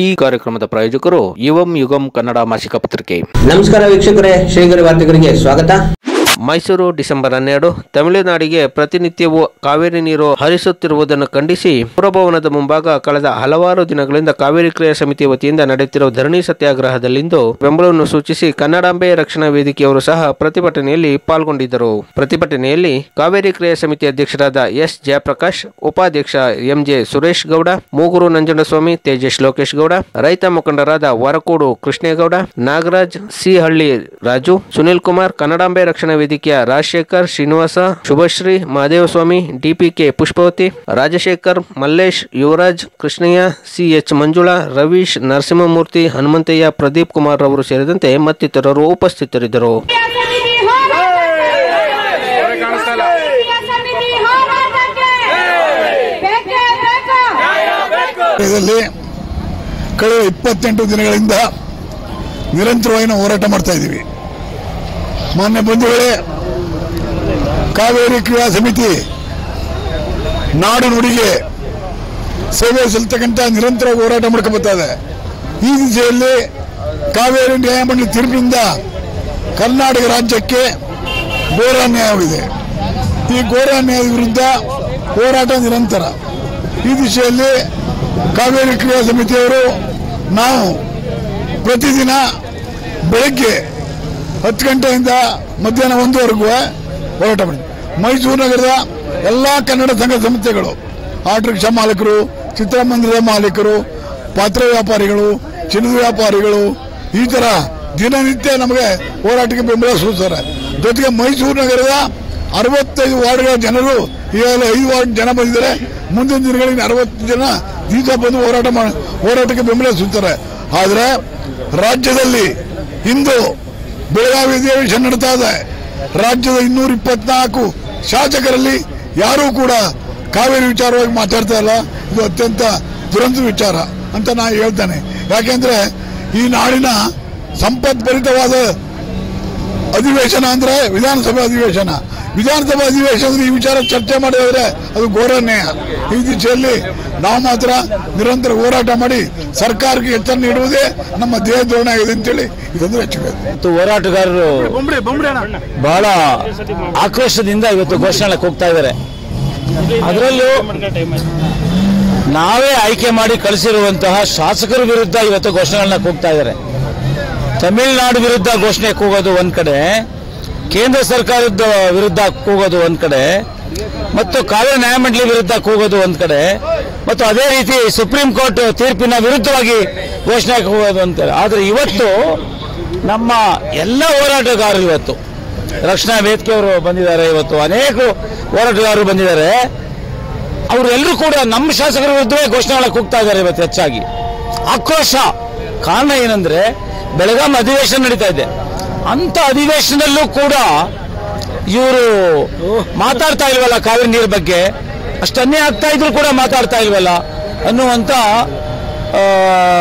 ಈ ಕಾರ್ಯಕ್ರಮದ ಪ್ರಾಯೋಜಕರು ಯುವಂ ಯುಗಂ ಕನ್ನಡ ಮಾಸಿಕ ಪತ್ರಿಕೆ. ನಮಸ್ಕಾರ ವೀಕ್ಷಕರೇ ಶ್ರೀಗರಿ ವಾರ್ತೆಗಳಿಗೆ ಸ್ವಾಗತ. ಮೈಸೂರು ಡಿಸೆಂಬರ್ ಹನ್ನೆರಡು. ತಮಿಳುನಾಡಿಗೆ ಪ್ರತಿನಿತ್ಯವೂ ಕಾವೇರಿ ನೀರು ಹರಿಸುತ್ತಿರುವುದನ್ನು ಖಂಡಿಸಿ ಪುರಭವನದ ಮುಂಭಾಗ ಕಳೆದ ಹಲವಾರು ದಿನಗಳಿಂದ ಕಾವೇರಿ ಕ್ರಿಯಾ ಸಮಿತಿ ವತಿಯಿಂದ ನಡೆಯುತ್ತಿರುವ ಧರಣಿ ಸತ್ಯಾಗ್ರಹದಲ್ಲಿಂದು ಬೆಂಬಲವನ್ನು ಸೂಚಿಸಿ ಕನ್ನಡಾಂಬೆ ರಕ್ಷಣಾ ವೇದಿಕೆಯವರು ಸಹ ಪ್ರತಿಭಟನೆಯಲ್ಲಿ ಪಾಲ್ಗೊಂಡಿದ್ದರು. ಪ್ರತಿಭಟನೆಯಲ್ಲಿ ಕಾವೇರಿ ಕ್ರಿಯಾ ಸಮಿತಿ ಅಧ್ಯಕ್ಷರಾದ ಎಸ್ ಜಯಪ್ರಕಾಶ್, ಉಪಾಧ್ಯಕ್ಷ ಎಂಜೆ ಸುರೇಶ್ ಗೌಡ, ಮೂಗೂರು ನಂಜನಸ್ವಾಮಿ ತೇಜಸ್ ಲೋಕೇಶ್ ಗೌಡ, ರೈತ ಮುಖಂಡರಾದ ವರಕೋಡು ಕೃಷ್ಣೇಗೌಡ, ನಾಗರಾಜ್ ಸಿಹಳ್ಳಿ ರಾಜು, ಸುನಿಲ್ ಕುಮಾರ್, ಕನ್ನಡಾಂಬೆ ರಕ್ಷಣಾ ವೇದಿಕೆಯ Rajashekhar Srinivasa, Shubhashree Mahadevaswamy D P K Pushpavathi, Rajashekar Mallesh, Yuvaraj Krishnaiah, C H Manjula, Ravish Narasimhamurthy, Hanumanthaiah, Pradeep Kumar ಅವರು ಸೇರಿದಂತೆ ಮತ್ತಿತರರು ಉಪಸ್ಥಿತರಿದ್ದರು. ಕಳೆದ ಇಪ್ಪತ್ತೆಂಟು ದಿನಗಳಿಂದ ನಿರಂತರವಾಗಿ ಹೋರಾಟ ಮಾಡ್ತಾ ಇದ್ದೀವಿ. ಮಾನ್ಯ ಬಂಧುಗಳೇ, ಕಾವೇರಿ ಕ್ರೀಡಾ ಸಮಿತಿ ನಾಡು ನುಡಿಗೆ ಸೇವೆ ಸಲ್ತಕ್ಕಂಥ ನಿರಂತರ ಹೋರಾಟ ಮಾಡ್ಕೊಂಬರ್ತಾ ಇದೆ. ಈ ದಿಸೆಯಲ್ಲಿ ಕಾವೇರಿ ನ್ಯಾಯಮಂಡಳಿ ತೀರ್ಪಿನಿಂದ ಕರ್ನಾಟಕ ರಾಜ್ಯಕ್ಕೆ ಘೋರ ನ್ಯಾಯವಾಗಿದೆ ಈ ಘೋರ ನ್ಯಾಯದ ವಿರುದ್ಧ ಹೋರಾಟ ನಿರಂತರ. ಈ ದಿಶೆಯಲ್ಲಿ ಕಾವೇರಿ ಕ್ರೀಡಾ ಸಮಿತಿಯವರು ನಾವು ಪ್ರತಿದಿನ ಬೆಳಗ್ಗೆ ಹತ್ತು ಗಂಟೆಯಿಂದ ಮಧ್ಯಾಹ್ನ ಒಂದುವರೆಗೂ ಹೋರಾಟ ಮಾಡಿ ಮೈಸೂರು ನಗರದ ಎಲ್ಲ ಕನ್ನಡ ಸಂಘ ಸಂಸ್ಥೆಗಳು ಆಟೋ ರಿಕ್ಷಾ ಮಾಲೀಕರು, ಚಿತ್ರಮಂದಿರದ ಮಾಲೀಕರು, ಪಾತ್ರ ವ್ಯಾಪಾರಿಗಳು, ಚಿನ್ನದ ವ್ಯಾಪಾರಿಗಳು, ಈ ತರ ದಿನನಿತ್ಯ ನಮಗೆ ಹೋರಾಟಕ್ಕೆ ಬೆಂಬಲ ಸೂಚಿಸ್ತಾರೆ. ಜೊತೆಗೆ ಮೈಸೂರು ನಗರದ ಅರವತ್ತೈದು ವಾರ್ಡ್ಗಳ ಜನರು, ಈಗಾಗಲೇ ಐದು ವಾರ್ಡ್ ಜನ ಬಂದಿದ್ದಾರೆ. ಮುಂದಿನ ದಿನಗಳಿಗೆ ಅರವತ್ತು ಜನ ದಿವಸ ಬಂದು ಹೋರಾಟ ಹೋರಾಟಕ್ಕೆ ಬೆಂಬಲ ಸೂಚಿಸ್ತಾರೆ. ಆದರೆ ರಾಜ್ಯದಲ್ಲಿ ಇಂದು ಬೆಳಗಾವಿ ಅಧಿವೇಶನ ನಡೀತಾ ಇದೆ. ರಾಜ್ಯದ ಇನ್ನೂರ ಇಪ್ಪತ್ನಾಲ್ಕು ಶಾಸಕರಲ್ಲಿ ಯಾರೂ ಕೂಡ ಕಾವೇರಿ ವಿಚಾರವಾಗಿ ಮಾತಾಡ್ತಾ ಇಲ್ಲ. ಇದು ಅತ್ಯಂತ ದುರಂತ ವಿಚಾರ ಅಂತ ನಾನು ಹೇಳ್ತೇನೆ. ಯಾಕೆಂದ್ರೆ ಈ ನಾಡಿನ ಸಂಪತ್ಭರಿತವಾದ ಅಧಿವೇಶನ ಅಂದ್ರೆ ವಿಧಾನಸಭೆ ಅಧಿವೇಶನ. ವಿಧಾನಸಭಾ ಅಧಿವೇಶನದಲ್ಲಿ ಈ ವಿಚಾರ ಚರ್ಚೆ ಮಾಡಿದ್ರೆ ಅದು ಘೋರನ್ಯಾಯ ಈ ದಿಶೆಯಲ್ಲಿ ನಾವು ಮಾತ್ರ ನಿರಂತರ ಹೋರಾಟ ಮಾಡಿ ಸರ್ಕಾರಕ್ಕೆ ಎಚ್ಚರ ನೀಡುವುದೇ ನಮ್ಮ ದೇಹ ಧೋರಣೆ ಆಗಿದೆ ಅಂತೇಳಿ ಇದೊಂದು ಮತ್ತು ಹೋರಾಟಗಾರರು ಬಹಳ ಆಕ್ರೋಶದಿಂದ ಇವತ್ತು ಘೋಷಣೆ ಹೋಗ್ತಾ ಇದ್ದಾರೆ. ಅದರಲ್ಲೂ ನಾವೇ ಆಯ್ಕೆ ಮಾಡಿ ಕಳಿಸಿರುವಂತಹ ಶಾಸಕರ ವಿರುದ್ಧ ಇವತ್ತು ಘೋಷಣೆಗಳನ್ನ ಕೂಗ್ತಾ ಇದ್ದಾರೆ. ತಮಿಳುನಾಡು ವಿರುದ್ಧ ಘೋಷಣೆ ಕೂಗೋದು ಒಂದ್ ಕಡೆ. ಕೇಂದ್ರ ಸರ್ಕಾರದ ವಿರುದ್ಧ ಕೂಗೋದು ಒಂದ್ ಕಡೆ, ಮತ್ತು ಕಾವೇರಿ ನ್ಯಾಯಮಂಡಳಿ ವಿರುದ್ಧ ಕೂಗೋದು ಒಂದ್ ಕಡೆ, ಮತ್ತು ಅದೇ ರೀತಿ ಸುಪ್ರೀಂ ಕೋರ್ಟ್ ತೀರ್ಪಿನ ವಿರುದ್ಧವಾಗಿ ಘೋಷಣೆ ಕೂಗೋದು ಅಂತಾರೆ ಆದ್ರೆ ಇವತ್ತು ನಮ್ಮ ಎಲ್ಲ ಹೋರಾಟಗಾರರು ಇವತ್ತು, ರಕ್ಷಣಾ ವೇದಿಕೆಯವರು ಬಂದಿದ್ದಾರೆ ಇವತ್ತು, ಅನೇಕ ಹೋರಾಟಗಾರರು ಬಂದಿದ್ದಾರೆ. ಅವರೆಲ್ಲರೂ ಕೂಡ ನಮ್ಮ ಶಾಸಕರ ವಿರುದ್ಧವೇ ಘೋಷಣೆಗಳಕ್ಕೆ ಹೋಗ್ತಾ ಇದ್ದಾರೆ ಇವತ್ತು ಹೆಚ್ಚಾಗಿ. ಆಕ್ರೋಶ ಕಾರಣ ಏನಂದ್ರೆ, ಬೆಳಗಾಂ ಅಧಿವೇಶನ ನಡೀತಾ ಇದೆ. ಅಂತ ಅಧಿವೇಶನದಲ್ಲೂ ಕೂಡ ಇವರು ಮಾತಾಡ್ತಾ ಇಲ್ವಲ್ಲ ಕಾವೇರಿ ನೀರ್ ಬಗ್ಗೆ? ಅಷ್ಟನ್ನೇ ಆಗ್ತಾ ಇದ್ರು ಕೂಡ ಮಾತಾಡ್ತಾ ಇಲ್ವಲ್ಲ? ಅನ್ನುವಂತ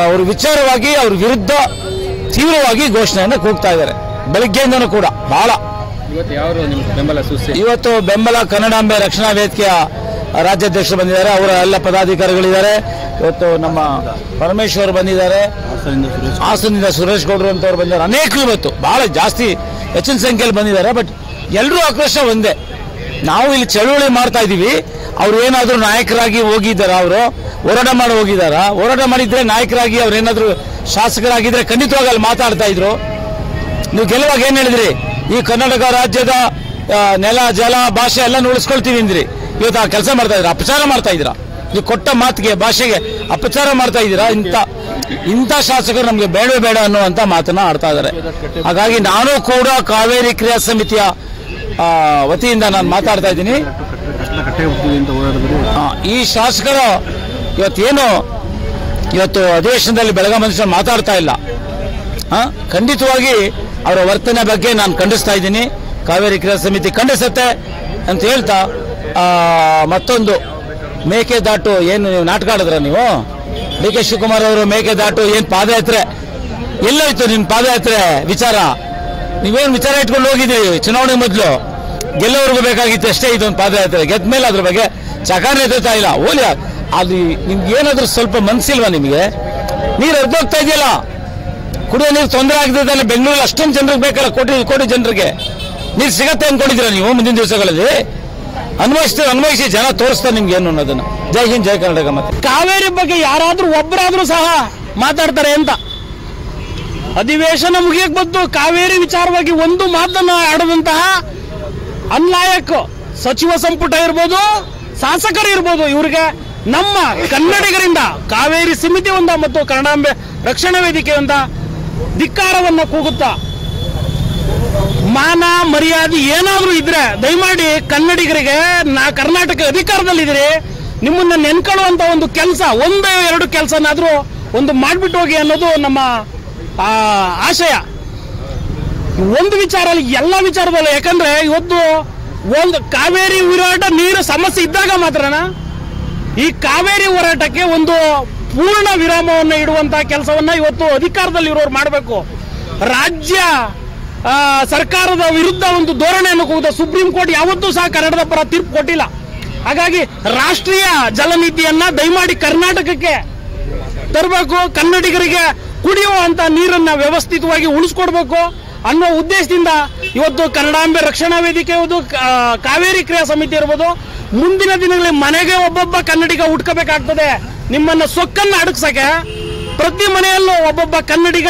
ಅವ್ರ ವಿಚಾರವಾಗಿ ಅವ್ರ ವಿರುದ್ಧ ತೀವ್ರವಾಗಿ ಘೋಷಣೆಯನ್ನು ಕೂಗ್ತಾ ಇದ್ದಾರೆ. ಬೆಳಗ್ಗೆಯಿಂದನೂ ಕೂಡ ಬಹಳ ಇವತ್ತು ಬೆಂಬಲ ಕನ್ನಡಾಂಬೆ ರಕ್ಷಣಾ ವೇದಿಕೆಯ ರಾಜ್ಯಾಧ್ಯಕ್ಷರು ಬಂದಿದ್ದಾರೆ ಅವರ ಎಲ್ಲ ಪದಾಧಿಕಾರಿಗಳಿದ್ದಾರೆ. ಇವತ್ತು ನಮ್ಮ ಪರಮೇಶ್ವರ್ ಬಂದಿದ್ದಾರೆ. ಹಾಸನದಿಂದ ಸುರೇಶ್ ಗೌಡ್ರು. ಅಂತವ್ರು ಬಂದಿದ್ದಾರೆ. ಅನೇಕರು ಇವತ್ತು ಬಹಳ ಜಾಸ್ತಿ ಹೆಚ್ಚಿನ ಸಂಖ್ಯೆಯಲ್ಲಿ ಬಂದಿದ್ದಾರೆ ಬಟ್ ಎಲ್ಲರೂ ಆಕ್ರೋಶ ಒಂದೇ. ನಾವು ಇಲ್ಲಿ ಚಳುವಳಿ ಮಾಡ್ತಾ ಇದ್ದೀವಿ ಅವ್ರು ಏನಾದರೂ ನಾಯಕರಾಗಿ ಹೋಗಿದ್ದಾರಾ ಅವರು? ಹೋರಾಟ ಮಾಡಿ ಹೋಗಿದ್ದಾರಾ? ಹೋರಾಟ ಮಾಡಿದ್ರೆ ನಾಯಕರಾಗಿ ಅವ್ರು ಏನಾದರೂ ಶಾಸಕರಾಗಿದ್ರೆ ಖಂಡಿತವಾಗಿ ಅಲ್ಲಿ ಮಾತಾಡ್ತಾ ಇದ್ರು. ನೀವು ಗೆಲ್ಲುವಾಗ ಏನು ಹೇಳಿದ್ರಿ? ಈ ಕರ್ನಾಟಕ ರಾಜ್ಯದ ನೆಲ ಜಲ ಭಾಷೆ ಎಲ್ಲ ಉಳಿಸ್ಕೊಳ್ತೀವಿ ಅಂದ್ರಿ. ಇವತ್ತು ಆ ಕೆಲಸ ಮಾಡ್ತಾ ಇದ್ರ ಅಪಚಾರ ಮಾಡ್ತಾ ಇದ್ದೀರಾ? ನೀವು ಕೊಟ್ಟ ಮಾತಿಗೆ, ಭಾಷೆಗೆ ಅಪಚಾರ ಮಾಡ್ತಾ ಇದ್ದೀರಾ? ಇಂಥ ಇಂಥ ಶಾಸಕರು ನಮಗೆ ಬೇಡವೇ ಬೇಡ ಅನ್ನುವಂತ ಮಾತನ್ನ ಆಡ್ತಾ ಇದ್ದಾರೆ. ಹಾಗಾಗಿ ನಾನು ಕೂಡ ಕಾವೇರಿ ಕ್ರಿಯಾ ಸಮಿತಿಯ ವತಿಯಿಂದ ನಾನು ಮಾತಾಡ್ತಾ ಇದ್ದೀನಿ. ಈ ಶಾಸಕರು ಇವತ್ತೇನು, ಇವತ್ತು ಅಧಿವೇಶನದಲ್ಲಿ ಬೆಳಗ ಮನುಷ್ಯ ಮಾತಾಡ್ತಾ ಇಲ್ಲ. ಖಂಡಿತವಾಗಿ ಅವರ ವರ್ತನೆ ಬಗ್ಗೆ ನಾನು ಖಂಡಿಸ್ತಾ ಇದ್ದೀನಿ. ಕಾವೇರಿ ಕ್ರಿಯಾ ಸಮಿತಿ ಖಂಡಿಸುತ್ತೆ ಅಂತ ಹೇಳ್ತಾ ಮತ್ತೊಂದು ಮೇಕೆದಾಟು ಏನು ನೀವು ನಾಟಕ ಆಡಿದ್ರ ನೀವು? ಡಿ ಕೆ ಶಿವಕುಮಾರ್ ಅವರು ಮೇಕೆದಾಟು ಏನು ಪಾದಯಾತ್ರೆ? ಎಲ್ಲೋಯ್ತು ನಿಮ್ಮ ಪಾದಯಾತ್ರೆ ವಿಚಾರ? ನೀವೇನು ವಿಚಾರ ಇಟ್ಕೊಂಡು ಹೋಗಿದ್ದೀರಿ? ಚುನಾವಣೆ ಮೊದಲು ಗೆಲ್ಲೋವರೆಗೂ ಬೇಕಾಗಿತ್ತು ಅಷ್ಟೇ ಇದೊಂದು ಪಾದಯಾತ್ರೆ. ಗೆದ್ದ ಮೇಲೆ ಅದ್ರ ಬಗ್ಗೆ ಚಕಾರನೆ ಎದುರ್ತಾ ಇಲ್ಲ. ಓಲಿ, ಅಲ್ಲಿ ನಿಮ್ಗೆ ಏನಾದರೂ ಸ್ವಲ್ಪ ಮನ್ಸಿಲ್ವಾ ನಿಮಗೆ? ನೀರು ಹೋಗ್ತಾ ಇದೆಯಲ್ಲ? ಕುಡಿಯೋ ನೀರು ತೊಂದರೆ ಆಗ್ತಿದ್ದಾನೆ ಬೆಂಗಳೂರಲ್ಲಿ ಅಷ್ಟೊಂದು ಜನರಿಗೆ ಬೇಕಲ್ಲ? ಕೋಟಿ ಕೋಟಿ ಜನರಿಗೆ. ನೀರು ಸಿಗತ್ತೆ ಅಂದ್ಕೊಂಡಿದ್ದೀರಾ ನೀವು ಮುಂದಿನ ದಿವಸಗಳಲ್ಲಿ? ಅನ್ವಯಿಸ್ತೀವಿ ಅನ್ವಯಿಸಿ, ಜನ ತೋರಿಸ್ತಾರೆ ನಿಮ್ಗೆ ಏನು ಅನ್ನೋದನ್ನ. ಜೈ ಹಿಂದ್, ಜೈ ಕರ್ನಾಟಕ ಮತ್ತೆ. ಕಾವೇರಿ ಬಗ್ಗೆ ಯಾರಾದ್ರೂ ಒಬ್ಬರಾದ್ರೂ ಸಹ ಮಾತಾಡ್ತಾರೆ ಅಂತ. ಅಧಿವೇಶನ ಮುಗಿಯಕ್ ಬಂತು ಕಾವೇರಿ ವಿಚಾರವಾಗಿ ಒಂದು ಮಾತನ್ನ ಆಡದಂತಹ ಅನ್ಲಾಯಕ್ ಸಚಿವ ಸಂಪುಟ ಇರ್ಬೋದು, ಶಾಸಕರು ಇರ್ಬೋದು, ಇವ್ರಿಗೆ ನಮ್ಮ ಕನ್ನಡಿಗರಿಂದ ಕಾವೇರಿ ಸಮಿತಿ ಒಂದ ಮತ್ತು ಕನ್ನಡಾಂಬೆ ರಕ್ಷಣಾ ವೇದಿಕೆಯಿಂದ ಧಿಕ್ಕಾರವನ್ನ ಕೂಗುತ್ತಾ ಮಾನ, ಮರ್ಯಾದೆ ಏನಾದರೂ ಇದ್ರೆ ದಯಮಾಡಿ ಕನ್ನಡಿಗರಿಗೆ ನಾ ಕರ್ನಾಟಕ ಅಧಿಕಾರದಲ್ಲಿದ್ದೀರಿ. ನಿಮ್ಮನ್ನ ನೆನ್ಕೊಳ್ಳುವಂತ ಒಂದು ಕೆಲಸ, ಒಂದು ಎರಡು ಕೆಲಸನಾದ್ರೂ ಒಂದು ಮಾಡ್ಬಿಟ್ಟು ಹೋಗಿ ಅನ್ನೋದು ನಮ್ಮ ಆಶಯ. ಒಂದು ವಿಚಾರಲ್ಲಿ ಎಲ್ಲ ವಿಚಾರದಲ್ಲ ಯಾಕಂದ್ರೆ ಇವತ್ತು ಒಂದು ಕಾವೇರಿ ಹೋರಾಟ ನೀರು ಸಮಸ್ಯೆ ಇದ್ದಾಗ ಮಾತ್ರನ? ಈ ಕಾವೇರಿ ಹೋರಾಟಕ್ಕೆ ಒಂದು ಪೂರ್ಣ ವಿರಾಮವನ್ನು ಇಡುವಂತಹ ಕೆಲಸವನ್ನ ಇವತ್ತು ಅಧಿಕಾರದಲ್ಲಿ ಇರೋರು ಮಾಡಬೇಕು. ರಾಜ್ಯ ಸರ್ಕಾರದ ವಿರುದ್ಧ ಒಂದು ಧೋರಣೆಯನ್ನು ಕೂದ ಸುಪ್ರೀಂ ಕೋರ್ಟ್ ಯಾವತ್ತೂ ಸಹ ಕನ್ನಡದ ಪರ ತೀರ್ಪು ಕೊಟ್ಟಿಲ್ಲ. ಹಾಗಾಗಿ ರಾಷ್ಟ್ರೀಯ ಜಲನೀತಿಯನ್ನ ದಯಮಾಡಿ ಕರ್ನಾಟಕಕ್ಕೆ ತರಬೇಕು, ಕನ್ನಡಿಗರಿಗೆ ಕುಡಿಯುವಂತ ನೀರನ್ನ ವ್ಯವಸ್ಥಿತವಾಗಿ ಉಳಿಸ್ಕೊಡ್ಬೇಕು ಅನ್ನೋ ಉದ್ದೇಶದಿಂದ ಇವತ್ತು ಕನ್ನಡಾಂಬೆ ರಕ್ಷಣಾ ವೇದಿಕೆ ಇರ್ಬೋದು ಕಾವೇರಿ ಕ್ರಿಯಾ ಸಮಿತಿ ಇರ್ಬೋದು, ಮುಂದಿನ ದಿನಗಳಲ್ಲಿ ಮನೆಗೆ ಒಬ್ಬೊಬ್ಬ ಕನ್ನಡಿಗ ಹುಡ್ಕಬೇಕಾಗ್ತದೆ. ನಿಮ್ಮನ್ನ ಸೊಕ್ಕನ್ನ ಅಡಗ್ಸಕ್ಕೆ ಪ್ರತಿ ಮನೆಯಲ್ಲೂ ಒಬ್ಬೊಬ್ಬ ಕನ್ನಡಿಗ,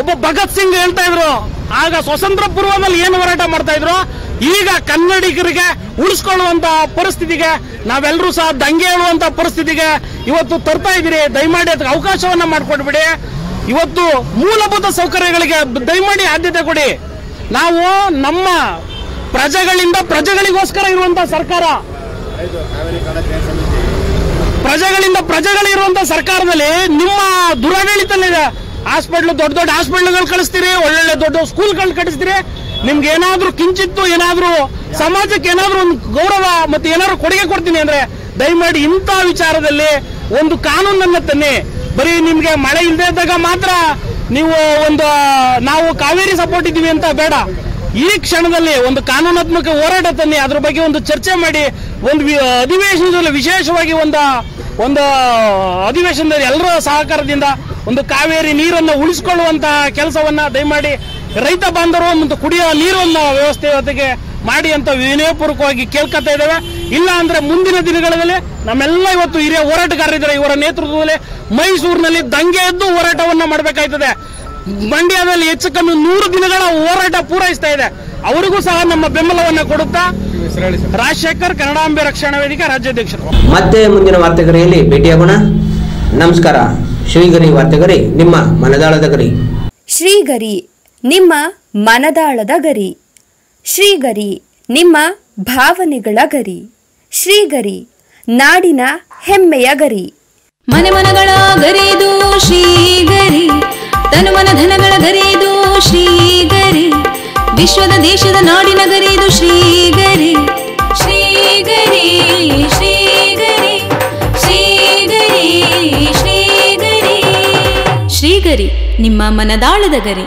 ಒಬ್ಬ ಭಗತ್ ಸಿಂಗ್ ಹೇಳ್ತಾ ಇದ್ರು. ಆಗ ಸ್ವತಂತ್ರ ಪೂರ್ವದಲ್ಲಿ ಏನು ಹೋರಾಟ ಮಾಡ್ತಾ ಇದ್ರು? ಈಗ ಕನ್ನಡಿಗರಿಗೆ ಉಳಿಸ್ಕೊಳ್ಳುವಂತ ಪರಿಸ್ಥಿತಿಗೆ ನಾವೆಲ್ಲರೂ ಸಹ ದಂಗೆ ಹೇಳುವಂತ ಪರಿಸ್ಥಿತಿಗೆ ಇವತ್ತು ತರ್ತಾ ಇದ್ದೀರಿ. ದಯಮಾಡಿ ಅದಕ್ಕೆ ಅವಕಾಶವನ್ನ ಮಾಡಿಕೊಟ್ಬಿಡಿ. ಇವತ್ತು ಮೂಲಭೂತ ಸೌಕರ್ಯಗಳಿಗೆ ದಯಮಾಡಿ ಆದ್ಯತೆ ಕೊಡಿ. ನಾವು ನಮ್ಮ ಪ್ರಜೆಗಳಿಂದ ಪ್ರಜೆಗಳಿಗೋಸ್ಕರ ಇರುವಂತ ಸರ್ಕಾರ. ಪ್ರಜೆಗಳಿಂದ ಪ್ರಜೆಗಳಿರುವಂತ ಸರ್ಕಾರದಲ್ಲಿ ನಿಮ್ಮ ದುರಾಡಳಿತಲ್ಲಿದೆ ಹಾಸ್ಪಿಟ್ಲ್, ದೊಡ್ಡ ದೊಡ್ಡ ಹಾಸ್ಪಿಟ್ಲ್ಗಳು ಕಳಿಸ್ತೀರಿ, ಒಳ್ಳೊಳ್ಳೆ ದೊಡ್ಡ ಸ್ಕೂಲ್ಗಳು ಕಳಿಸ್ತೀರಿ ನಿಮ್ಗೆ ಏನಾದ್ರೂ ಕಿಂಚಿತ್ತು ಏನಾದ್ರೂ ಸಮಾಜಕ್ಕೆ ಏನಾದ್ರೂ ಒಂದು ಗೌರವ ಮತ್ತೆ ಏನಾದ್ರು ಕೊಡುಗೆ ಕೊಡ್ತೀನಿ ಅಂದ್ರೆ ದಯಮಾಡಿ ಇಂಥ ವಿಚಾರದಲ್ಲಿ ಒಂದು ಕಾನೂನನ್ನ ತನ್ನಿ. ಬರೀ ನಿಮ್ಗೆ ಮಳೆ ಇಲ್ಲದೆ ಇದ್ದಾಗ ಮಾತ್ರ ನೀವು ಒಂದು, ನಾವು ಕಾವೇರಿ ಸಪೋರ್ಟ್ ಇದ್ದೀವಿ ಅಂತ ಬೇಡ. ಈ ಕ್ಷಣದಲ್ಲಿ ಒಂದು ಕಾನೂನಾತ್ಮಕ ಹೋರಾಟ ತನ್ನಿ. ಅದ್ರ ಬಗ್ಗೆ ಒಂದು ಚರ್ಚೆ ಮಾಡಿ, ಒಂದು ಅಧಿವೇಶನದಲ್ಲಿ ವಿಶೇಷವಾಗಿ ಒಂದು ಒಂದು ಅಧಿವೇಶನದಲ್ಲಿ ಎಲ್ಲರ ಸಹಕಾರದಿಂದ ಒಂದು ಕಾವೇರಿ ನೀರನ್ನು ಉಳಿಸಿಕೊಳ್ಳುವಂತಹ ಕೆಲಸವನ್ನ ದಯಮಾಡಿ ರೈತ ಬಾಂಧವರು ಒಂದು ಕುಡಿಯುವ ನೀರನ್ನ ವ್ಯವಸ್ಥೆ ಜೊತೆಗೆ ಮಾಡಿ ಅಂತ ವಿನಯಪೂರ್ವಕವಾಗಿ ಕೇಳ್ಕೊತಾ ಇದ್ದೇವೆ. ಇಲ್ಲ ಅಂದ್ರೆ ಮುಂದಿನ ದಿನಗಳಲ್ಲಿ ನಮ್ಮೆಲ್ಲ ಇವತ್ತು ಹಿರಿಯ ಹೋರಾಟಗಾರರಿದ್ದಾರೆ. ಇವರ ನೇತೃತ್ವದಲ್ಲಿ ಮೈಸೂರಿನಲ್ಲಿ ದಂಗೆ ಎದ್ದು ಹೋರಾಟವನ್ನ ಮಾಡಬೇಕಾಯ್ತದೆ. ಮಂಡ್ಯದಲ್ಲಿ ಹೆಚ್ಚು ಕಮ್ಮಿ ನೂರು ದಿನಗಳ ಹೋರಾಟ ಪೂರೈಸ್ತಾ ಇದೆ. ಅವರಿಗೂ ಸಹ ನಮ್ಮ ಬೆಂಬಲವನ್ನ ಕೊಡುತ್ತಾ ರಾಜಶೇಖರ್ ಕನ್ನಡಾಂಬೆ ರಕ್ಷಣಾ ವೇದಿಕೆ ರಾಜ್ಯಾಧ್ಯಕ್ಷರು. ಮತ್ತೆ ಮುಂದಿನ ವಾರ್ತೆಗರಿಯಲ್ಲಿ ಭೇಟಿಯಾಗೋಣ. ನಮಸ್ಕಾರ. ಶ್ರೀಗರಿ ವಾರ್ತೆಗರಿ ನಿಮ್ಮ ಮನದಾಳದ ಗರಿ. ಶ್ರೀಗರಿ ನಿಮ್ಮ ಮನದಾಳದ ಗರಿ. ಶ್ರೀಗರಿ ನಿಮ್ಮ ಭಾವನೆಗಳ ಗರಿ. ಶ್ರೀಗರಿ ನಾಡಿನ ಹೆಮ್ಮೆಯ ಗರಿ. ಮನೆ ಮನಗಳ ಗರಿದು ಶ್ರೀಗರಿ ತನು ಮನ ಧನಗಳ ಗರಿದು ಶ್ರೀಗರಿ ವಿಶ್ವದ ದೇಶದ ನಾಡಿನ ಗರಿದು ಶ್ರೀಗರಿ ಶ್ರೀಗರಿ ಶ್ರೀಗರಿ ನಿಮ್ಮ ಮನದಾಳದ ಗರಿ.